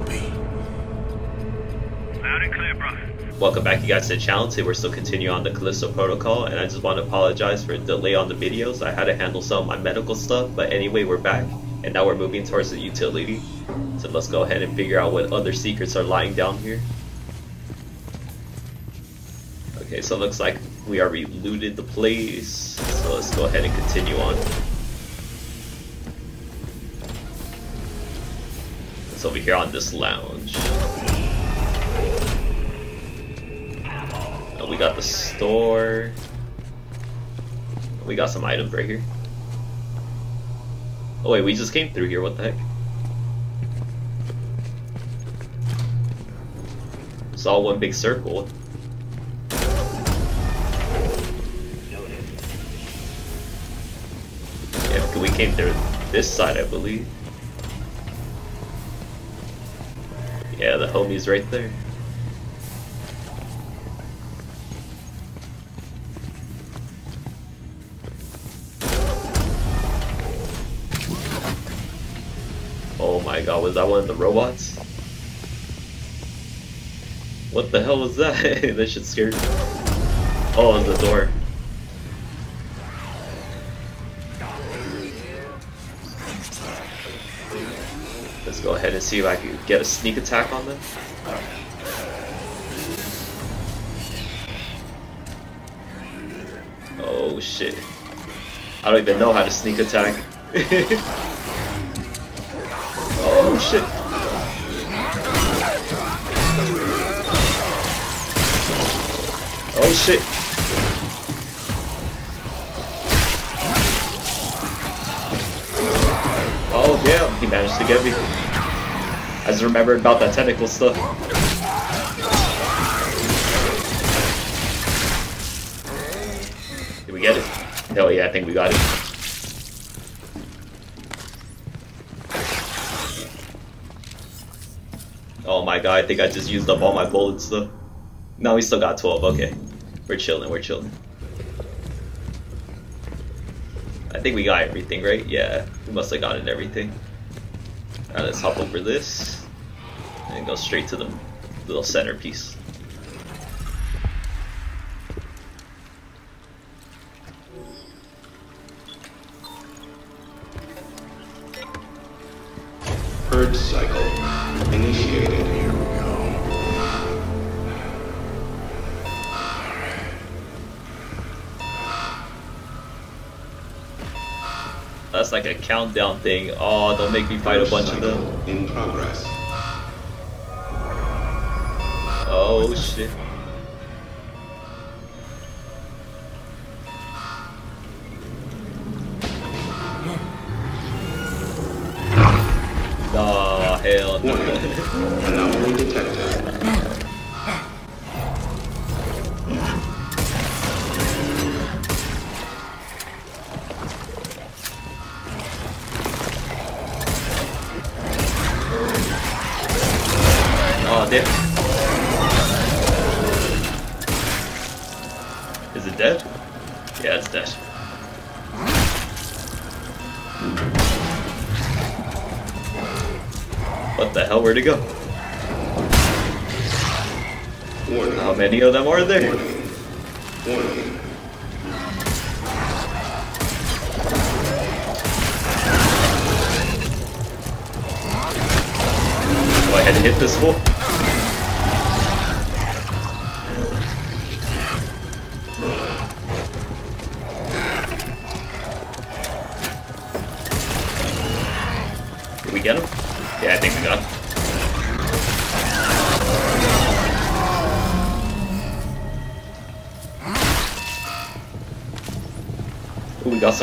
Copy. Loud and clear, bro. Welcome back you guys to the channel. Today we're still continuing on the Callisto Protocol and I just want to apologize for the delay on the videos. I had to handle some of my medical stuff, but anyway we're back and now we're moving towards the utility. So let's go ahead and figure out what other secrets are lying down here. Okay, so it looks like we already looted the place. So let's go ahead and continue on. It's over here on this lounge. Oh, we got the store. We got some items right here. Oh wait, we just came through here, what the heck? It's all one big circle. Yeah, we came through this side, I believe. Yeah, the homie's right there. Oh my god, was that one of the robots? What the hell was that? that shit scared me. Oh, it was the door. See if I can get a sneak attack on them. Oh shit. I don't even know how to sneak attack. oh shit. Oh shit. Oh damn, he managed to get me. Just remembered about that technical stuff. Did we get it? Hell yeah, I think we got it. Oh my god, I think I just used up all my bullets though. No, we still got 12, okay. We're chilling, we're chilling. I think we got everything, right? Yeah, we must have gotten everything. Alright, let's hop over this and go straight to the little centerpiece. Purge cycle initiated. Here we go. That's like a countdown thing. Oh, don't make me fight a bunch of them. In progress. Shit. Many of them are there?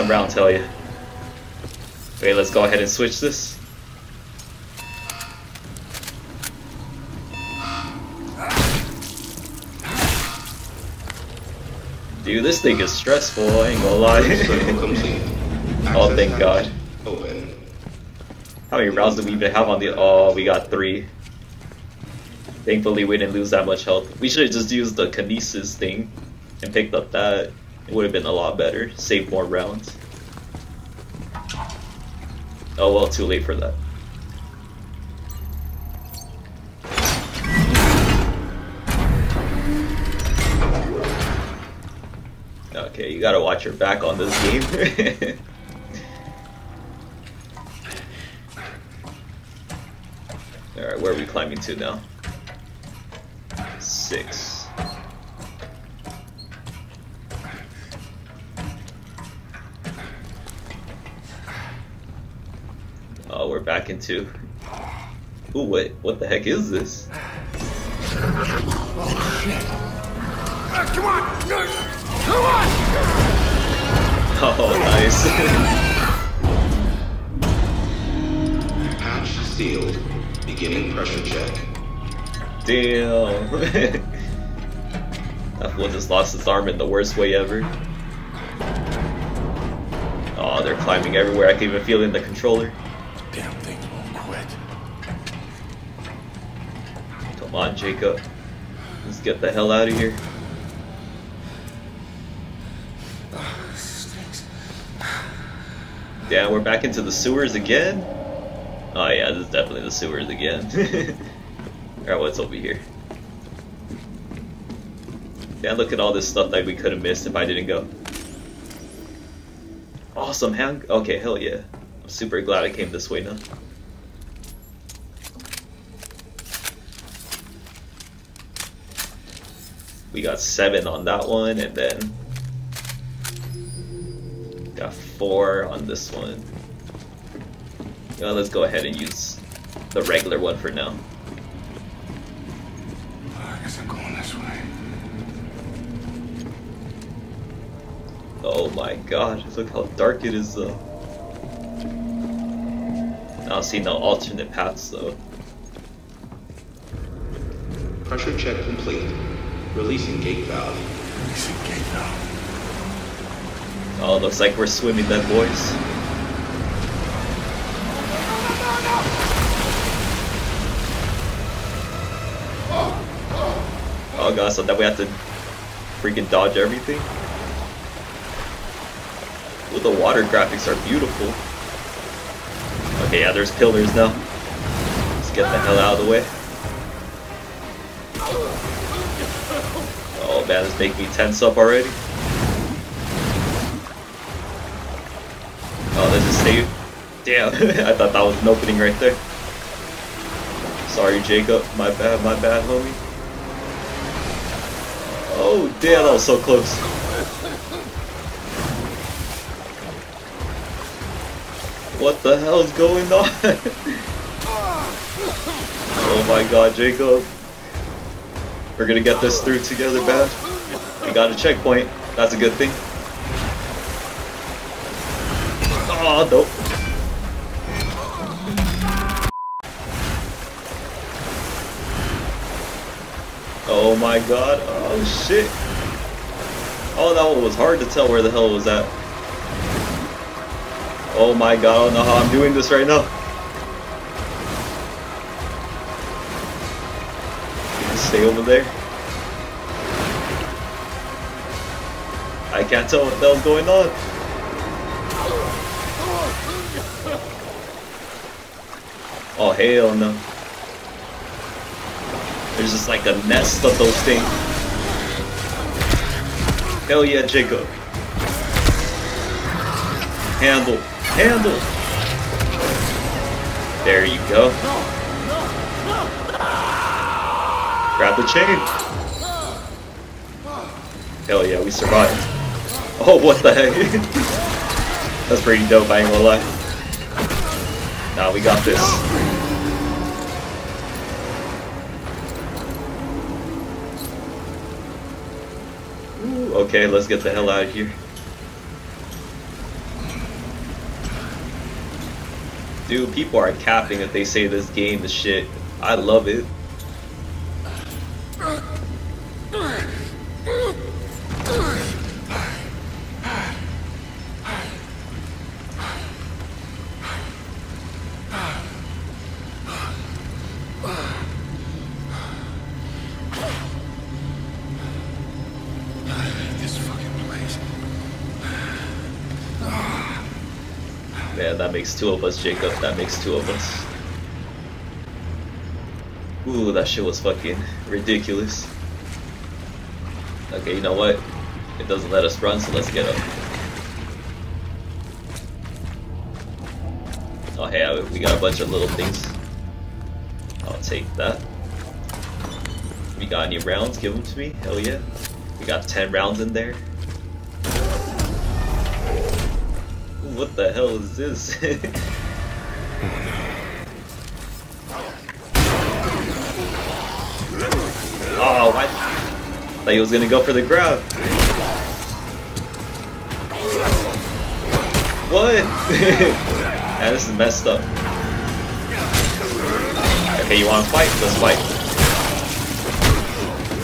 We got some rounds. Okay, let's go ahead and switch this. Dude, this thing is stressful, I ain't gonna lie. oh, thank God. Open. How many rounds do we even have on the- Oh, we got three. Thankfully, we didn't lose that much health. We should have just used the kinesis thing and picked up that. It would have been a lot better. Save more rounds. Oh well, too late for that. Okay, you gotta watch your back on this game. Alright, where are we climbing to now? Six. Back into. Ooh, wait, what the heck is this? Come on! Come on! Oh, nice. Patch sealed. Beginning pressure check. Damn. that fool just lost his arm in the worst way ever. Oh, they're climbing everywhere. I can even feel it in the controller. On, Jacob. Let's get the hell out of here. Damn, we're back into the sewers again? Oh yeah, this is definitely the sewers again. Alright, what's over here? Damn, look at all this stuff that we could have missed if I didn't go. Awesome hand. Okay, hell yeah. I'm super glad I came this way now. We got seven on that one, and then got four on this one. Well, let's go ahead and use the regular one for now. I guess I'm going this way. Oh my gosh, look how dark it is though. I don't see no alternate paths though. Pressure check complete. Releasing gate valve. Releasing gate valve. Oh, looks like we're swimming then, boys. Oh god, so then we have to freaking dodge everything? Ooh, the water graphics are beautiful. Okay, yeah, there's pillars now. Let's get the hell out of the way. Oh man, it's making me tense up already. Oh, this is safe. Damn, I thought that was an opening right there. Sorry, Jacob. My bad, my bad, homie. Oh, damn, that was so close. What the hell is going on? oh my god, Jacob. We're gonna get this through together, man. We got a checkpoint. That's a good thing. Oh, nope. Oh my god. Oh shit. Oh, that one was hard to tell where the hell it was at. Oh my god, I don't know how I'm doing this right now. Stay over there. I can't tell what the hell's going on. Oh hell no. There's just like a nest of those things. Hell yeah, Jacob. Handle. Handle. There you go. Grab the chain. Hell yeah, we survived. Oh, what the heck? That's pretty dope, I ain't gonna lie. Nah, we got this. Ooh, okay, let's get the hell out of here. Dude, people are capping if they say this game is shit. I love it. Makes two of us, Jacob. That makes two of us. Ooh, that shit was fucking ridiculous. Okay, you know what? It doesn't let us run, so let's get up. Oh hey, we got a bunch of little things. I'll take that. We got any rounds? Give them to me. Hell yeah. We got 10 rounds in there. What the hell is this? oh, what? Thought he was gonna go for the grab. What? yeah, this is messed up. Okay, you wanna fight? Let's fight.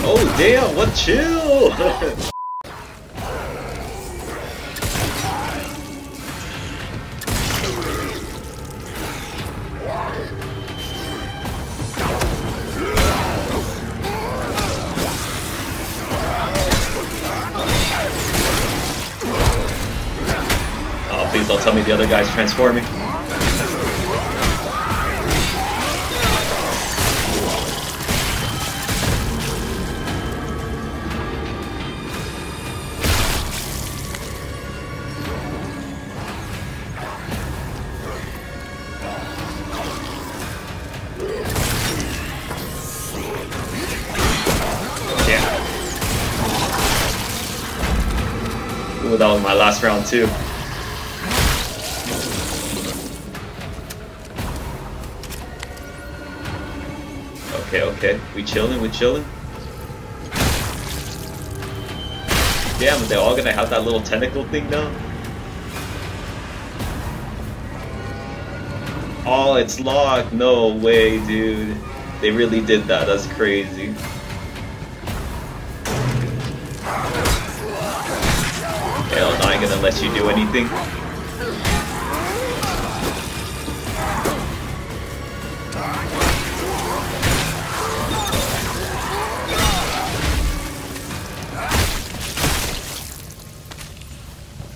Oh damn, what chill? other guy's transforming. Ooh, that was my last round too. Okay. We chilling, we chilling. Damn, they're all gonna have that little tentacle thing now? Oh, it's locked. No way, dude. They really did that. That's crazy. Hell, no, I ain't gonna let you do anything.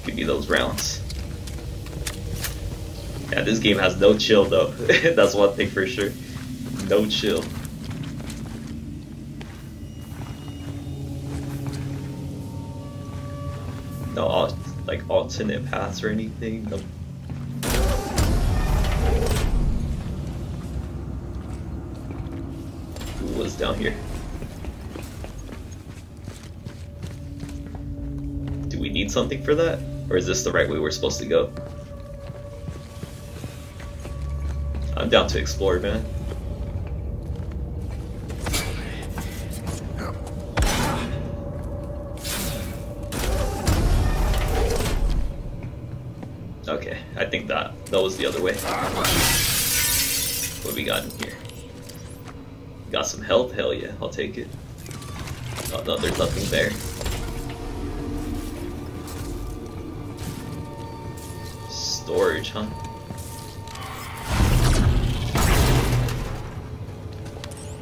Give me those rounds. Yeah, this game has no chill though. That's one thing for sure. No chill. No, like alternate paths or anything. No. Who was down here? Do we need something for that? Or is this the right way we're supposed to go? I'm down to explore, man. Okay, I think that that was the other way. What we got in here? Got some health? Hell yeah, I'll take it. Oh no, there's nothing there. Storage, huh?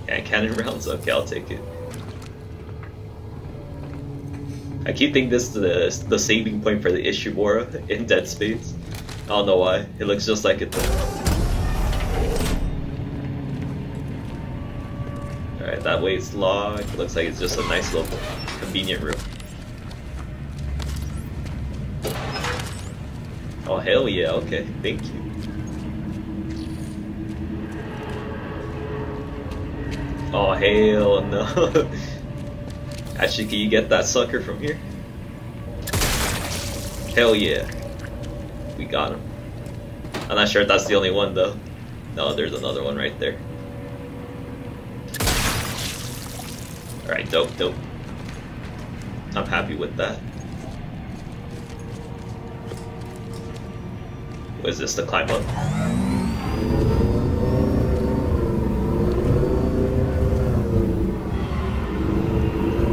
Yeah, cannon rounds. Okay, I'll take it. I keep thinking this is the the saving point for the Ishimura in Dead Space. I don't know why. It looks just like it. Alright, that way it's locked. Looks like it's just a nice little convenient room. Hell yeah, okay, thank you. Oh hell no. Actually, can you get that sucker from here? Hell yeah. We got him. I'm not sure if that's the only one though. No, there's another one right there. Alright, dope, dope. I'm happy with that. Was this to climb up?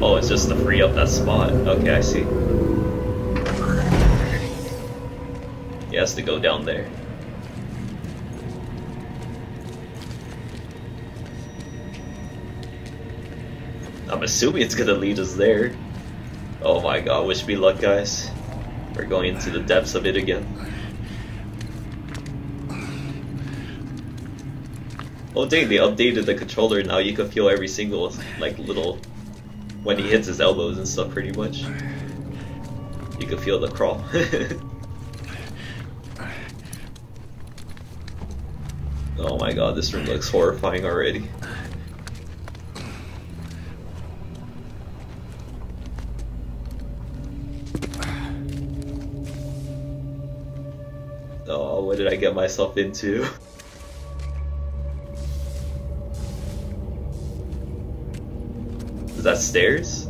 Oh, it's just to free up that spot. Okay, I see. He has to go down there. I'm assuming it's gonna lead us there. Oh my god, wish me luck, guys. We're going into the depths of it again. Oh dang, they updated the controller, now you can feel every single, like, little... when he hits his elbows and stuff, pretty much. You can feel the crawl. oh my god, this room looks horrifying already. Oh, what did I get myself into? stairs?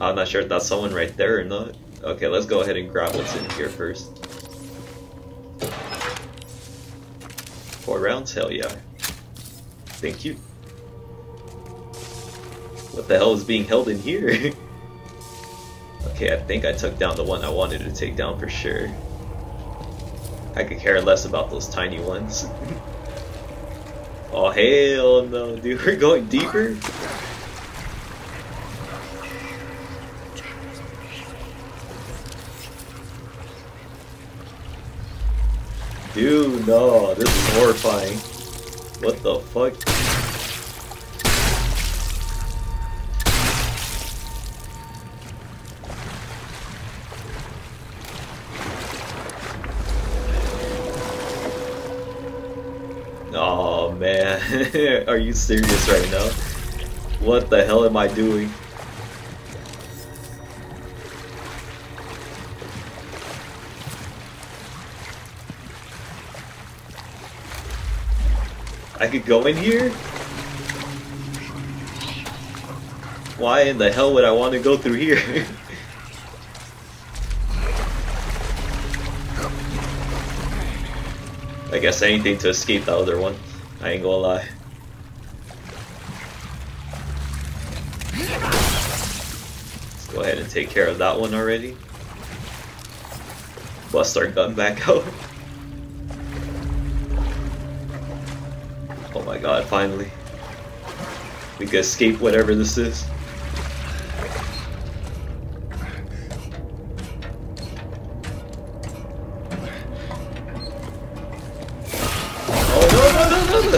I'm not sure if that's someone right there or not. Okay, let's go ahead and grab what's in here first. Four rounds? Hell yeah. Thank you. What the hell is being held in here? okay, I think I took down the one I wanted to take down for sure. I could care less about those tiny ones. oh hell no, dude, we're going deeper? Dude, no, this is horrifying. What the fuck? are you serious right now? What the hell am I doing? I could go in here? Why in the hell would I want to go through here? I guess anything to escape the other one. I ain't gonna lie. Let's go ahead and take care of that one already. Bust our gun back out. Oh my god, finally. We can escape whatever this is.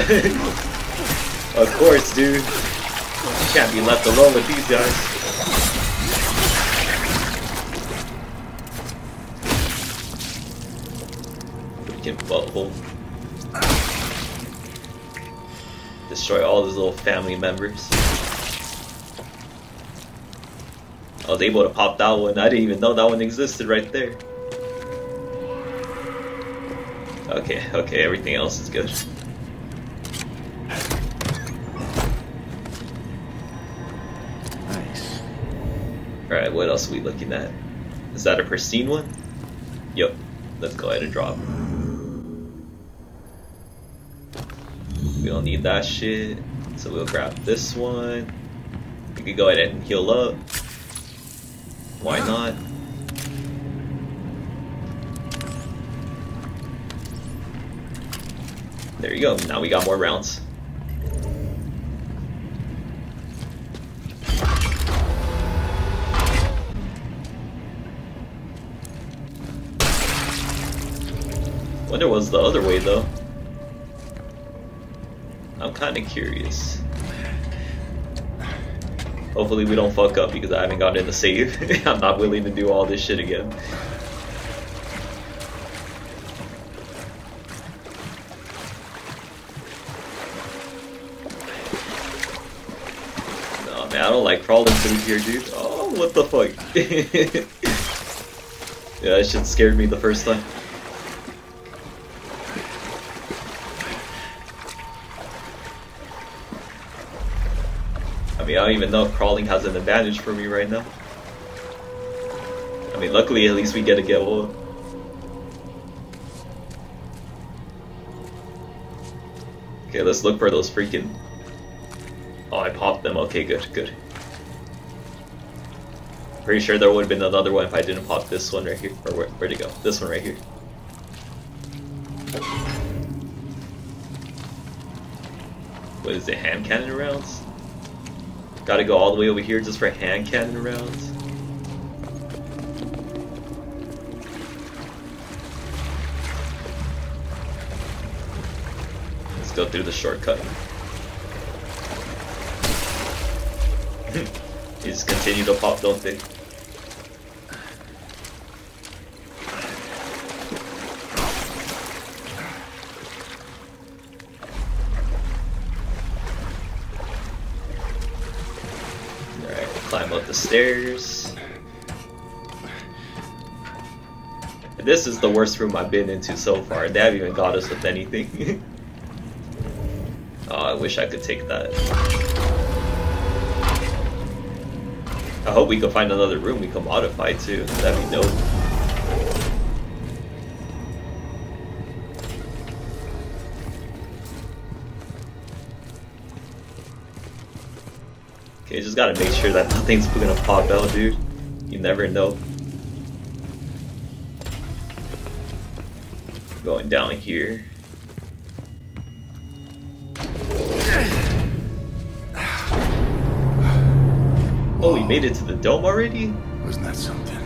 of course, dude. You can't be left alone with these guys. Butthole. destroy all his little family members. I was able to pop that one. I didn't even know that one existed right there. Okay, okay, everything else is good. Alright, what else are we looking at? Is that a pristine one? Yep. Let's go ahead and drop. We don't need that shit. So we'll grab this one. We could go ahead and heal up. Why not? There you go. Now we got more rounds. Wonder what's the other way though. I'm kinda curious. Hopefully we don't fuck up because I haven't gotten in the save. I'm not willing to do all this shit again. No man, I don't like crawling through here, dude. Oh, what the fuck? yeah, that shit scared me the first time. Mean, I don't even know if crawling has an advantage for me right now. I mean, luckily at least we get get oil. Okay, let's look for those freaking... Oh, I popped them. Okay, good, good. Pretty sure there would have been another one if I didn't pop this one right here. Or where, where'd it go? This one right here. What is it, hand cannon rounds? Gotta go all the way over here just for hand cannon rounds. Let's go through the shortcut. Just continue to pop, don't they? Alright, climb up the stairs. This is the worst room I've been into so far. They haven't even got us with anything. oh, I wish I could take that. I hope we can find another room we can modify too. That'd be dope. Gotta make sure that nothing's gonna pop out, dude. You never know. Going down here. Oh, we made it to the dome already? Wasn't that something?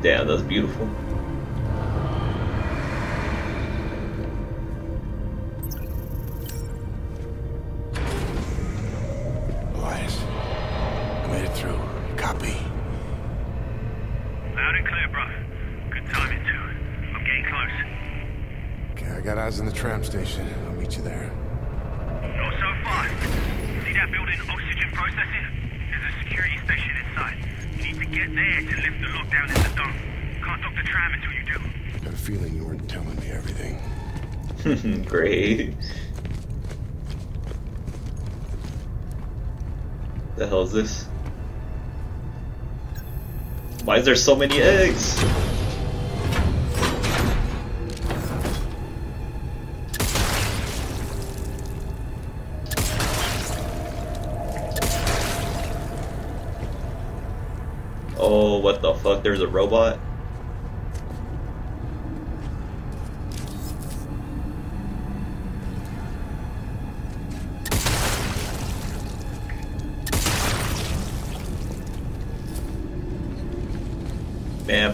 Damn, that's beautiful. I through. Copy. Loud and clear, bro. Good timing, too. I'm getting close. Okay, I got eyes on the tram station. I'll meet you there. Not so far. See that building, oxygen processing? There's a security station inside. You need to get there to lift the lockdown in the dome. Can't dock the tram until you do. I Got a feeling you weren't telling me everything. Great. The hell is this? Why is there so many eggs? Oh, what the fuck? There's a robot?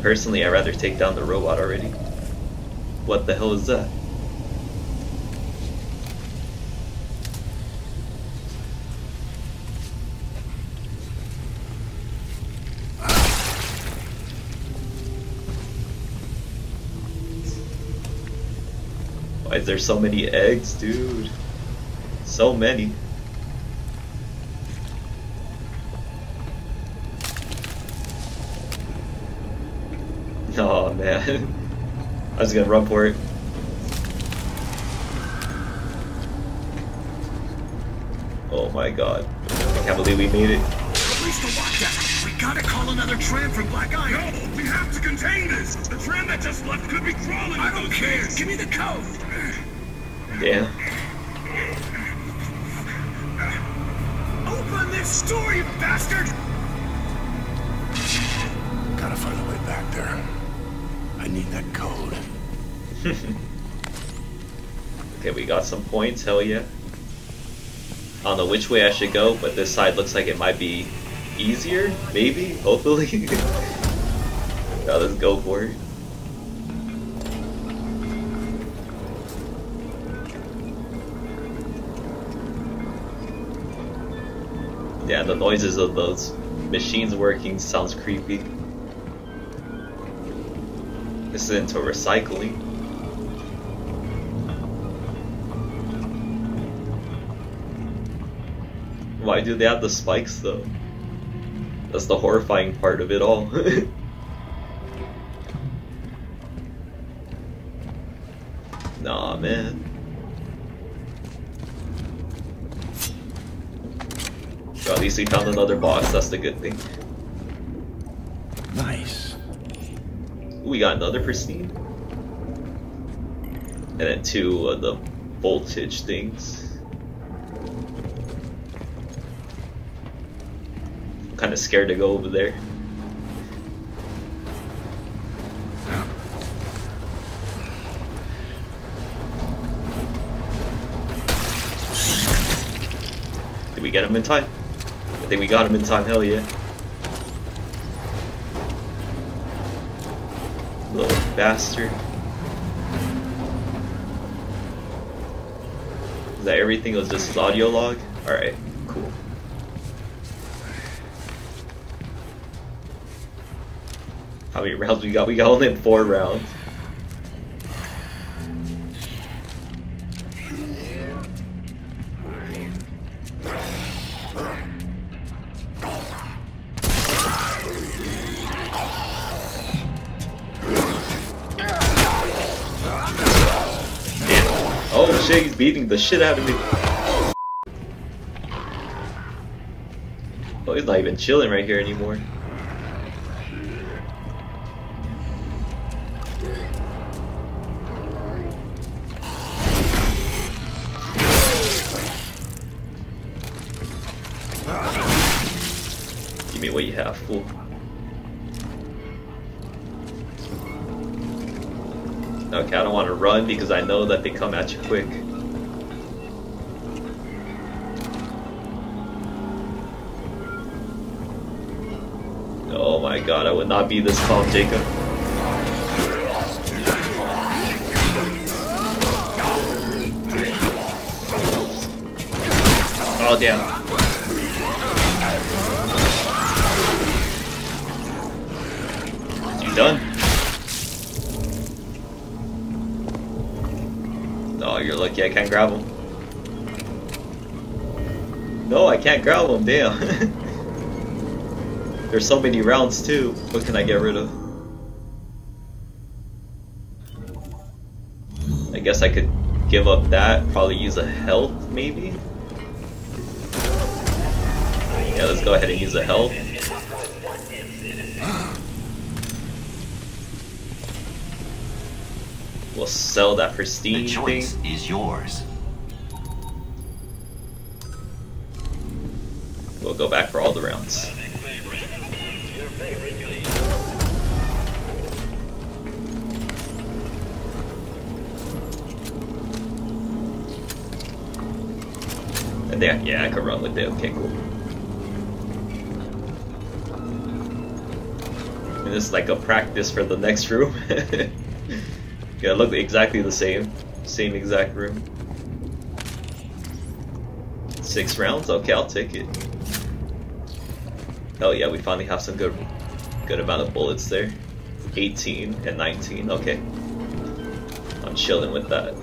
Personally, I'd rather take down the robot already. What the hell is that? Why is there so many eggs, dude? So many. Man. I was gonna run for it. Oh my god. I can't believe we made it. Release the lockdown. We gotta call another tram from Black Iron. No, we have to contain this. The tram that just left could be crawling. I don't care. Give me the code. Damn. Open this door, you bastard! Gotta find a way back there. Need that code. Okay, we got some points, hell yeah. I don't know which way I should go, but this side looks like it might be easier, maybe, hopefully. now let's go for it. Yeah, the noises of those machines working sounds creepy. This is into recycling. Why do they have the spikes though? That's the horrifying part of it all. nah, man. Well, at least we found another boss, that's the good thing. Nice. Ooh, we got another pristine. And then two of the voltage things. I'm kind of scared to go over there. Did we get him in time? I think we got him in time, hell yeah. Bastard. Is That everything was just audio log? Alright, cool. How many rounds we got? We got only four rounds. Beating the shit out of me. Oh, he's not even chilling right here anymore. Give me what you have, fool. Okay, I don't want to run because I know that they come at you quick. God, I would not be this calm, Jacob. Oh damn. You done? Oh, you're lucky I can't grab him. No, I can't grab him, damn. There's so many rounds too. What can I get rid of? I guess I could give up that, probably use a health maybe? Yeah, let's go ahead and use a health. We'll sell that pristine The choice thing. is yours. We'll go back for all the rounds. There, yeah, I can run with it. Okay, cool. And this is like a practice for the next room. Gonna look exactly the same. Same exact room. Six rounds? Okay, I'll take it. Oh yeah, we finally have some good good amount of bullets there. 18 and 19, okay. I'm chilling with that.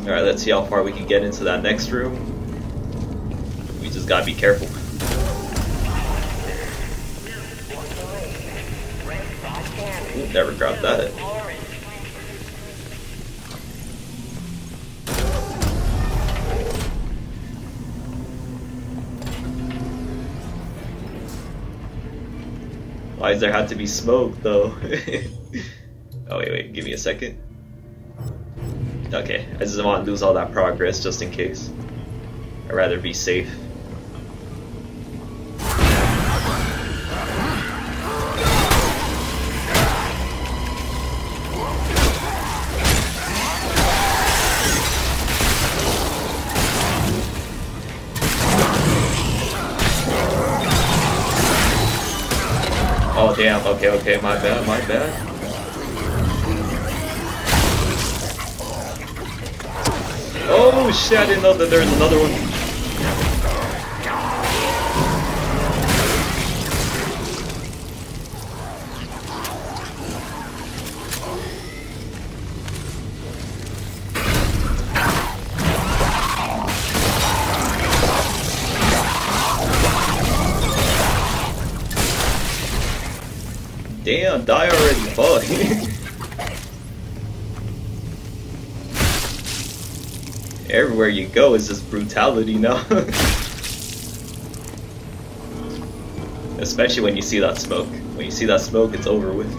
Alright, let's see how far we can get into that next room. We just gotta be careful. Ooh, never grabbed that. Why does there have to be smoke though? oh wait, wait, give me a second. Okay, I just want to lose all that progress just in case. I'd rather be safe. Okay, okay, my bad, my bad. Oh shit, I didn't know that there was another one. Die already, fuck. Everywhere you go is just brutality now. Especially when you see that smoke. When you see that smoke, it's over with.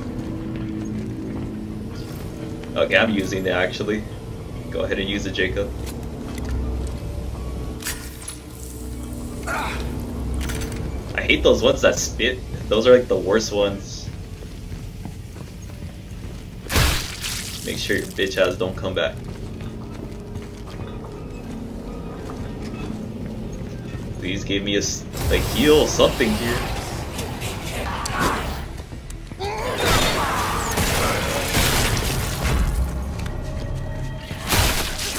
Okay, I'm using it actually. Go ahead and use it, Jacob. I hate those ones that spit. Those are like the worst ones. Make sure your bitch ass don't come back. Please give me a, like heal something here.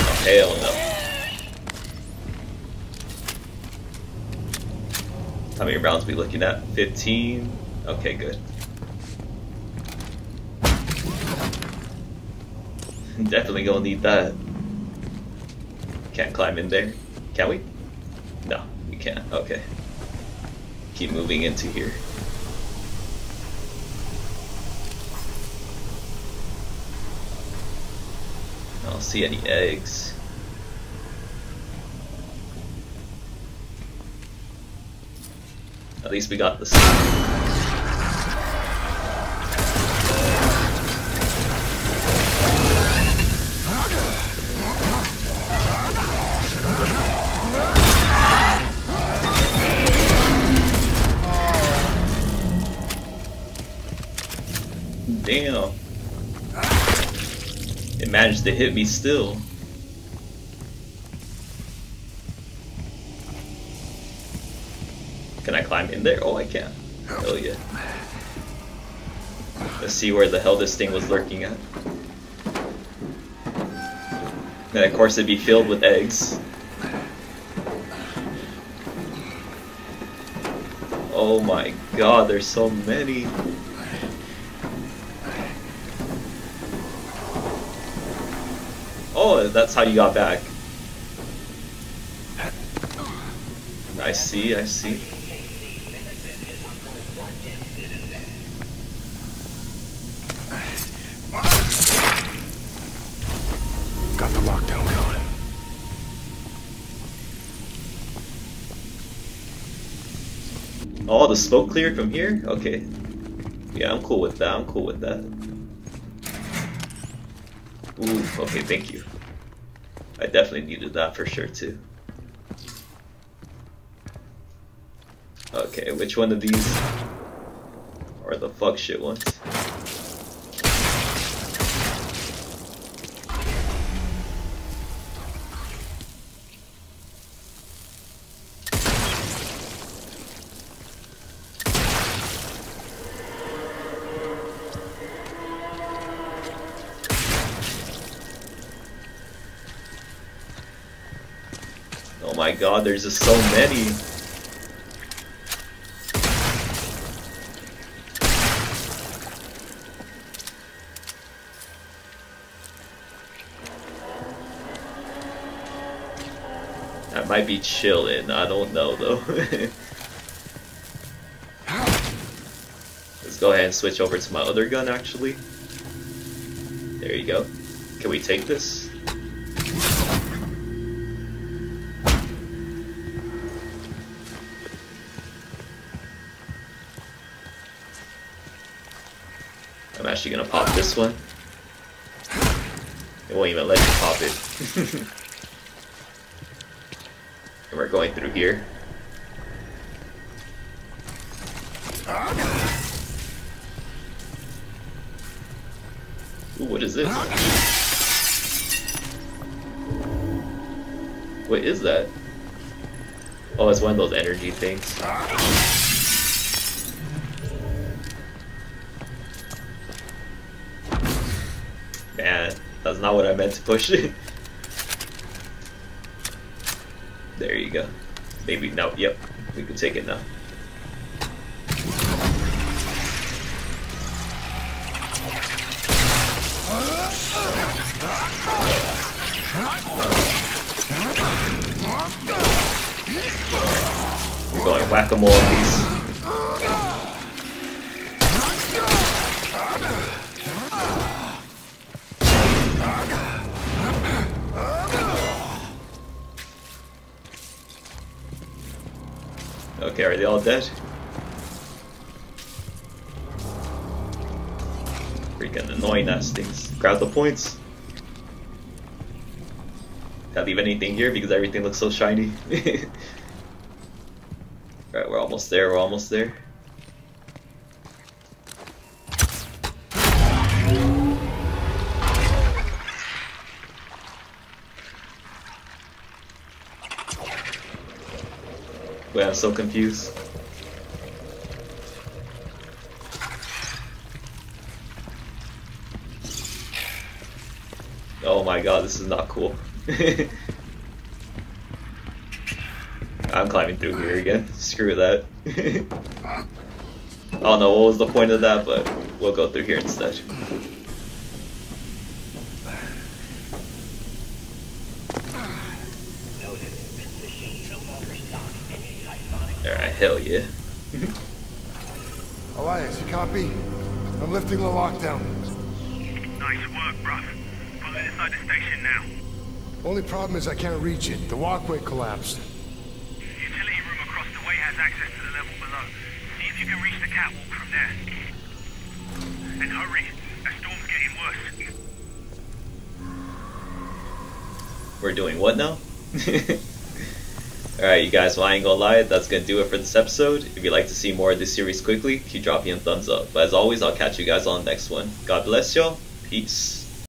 Oh, hell no. How many rounds we looking at? 15? Okay, good. Definitely gonna need that. Can't climb in there. Can we? No, we can't. Okay. Keep moving into here. I don't see any eggs. At least we got this. Managed to hit me still. Can I climb in there? Oh, I can. Oh, yeah. Let's see where the hell this thing was lurking at. And of course it'd be filled with eggs. Oh my god, there's so many. Oh, that's how you got back. I see, I see. Got the lockdown going. Oh, the smoke cleared from here? Okay. Yeah, I'm cool with that. I'm cool with that. Ooh, okay, thank you. I definitely needed that for sure too. Okay, which one of these are the fuck shit ones? There's just so many. That might be chilling, I don't know though. Let's go ahead and switch over to my other gun actually. There you go. Can we take this? This one. It won't even let you pop it. and we're going through here. Ooh, what is this? What is that? Oh, it's one of those energy things. That's not what I meant to push. there you go. Maybe, no, yep. We can take it now. We're going whack-a-mole on. Okay, are they all dead? Freaking annoying ass things. Grab the points. Can't leave anything here because everything looks so shiny. Alright, we're almost there, we're almost there. I'm so confused. Oh my god, this is not cool. I'm climbing through here again. Screw that. I don't know what was the point of that, but we'll go through here instead. Alright, hell yeah. Elias, you copy? I'm lifting the lockdown. Nice work, bruv. Pulling inside the station now. Only problem is I can't reach it. The walkway collapsed. The utility room across the way has access to the level below. See if you can reach the catwalk from there. And hurry, the storm's getting worse. We're doing what now? Alright, you guys, well, I ain't gonna lie, that's gonna do it for this episode. If you'd like to see more of this series quickly, keep dropping a thumbs up. But as always, I'll catch you guys on the next one. God bless y'all. Peace.